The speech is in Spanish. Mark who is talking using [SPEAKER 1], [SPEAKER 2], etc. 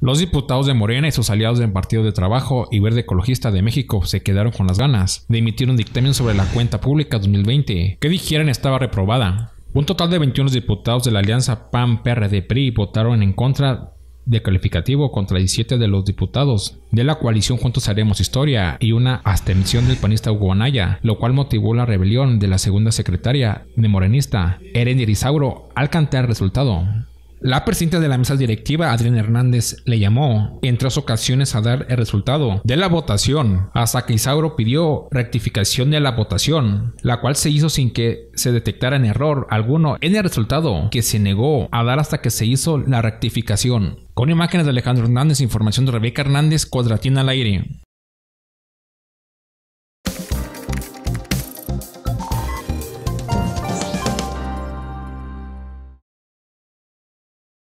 [SPEAKER 1] Los diputados de Morena y sus aliados del Partido de Trabajo y Verde Ecologista de México se quedaron con las ganas de emitir un dictamen sobre la cuenta pública 2020 que dijeran estaba reprobada. Un total de 21 diputados de la alianza PAN-PRD-PRI votaron en contra de calificativo contra 17 de los diputados de la coalición Juntos Haremos Historia y una abstención del panista Hugo Anaya, lo cual motivó la rebelión de la segunda secretaria de Morenista, Eren Irisauro, al cantar el resultado. La presidenta de la mesa directiva, Adriana Hernández, le llamó en tres ocasiones a dar el resultado de la votación, hasta que Isauro pidió rectificación de la votación, la cual se hizo sin que se detectara en error alguno en el resultado, que se negó a dar hasta que se hizo la rectificación. Con imágenes de Alejandro Hernández, información de Rebeca Hernández, Cuadratina al aire.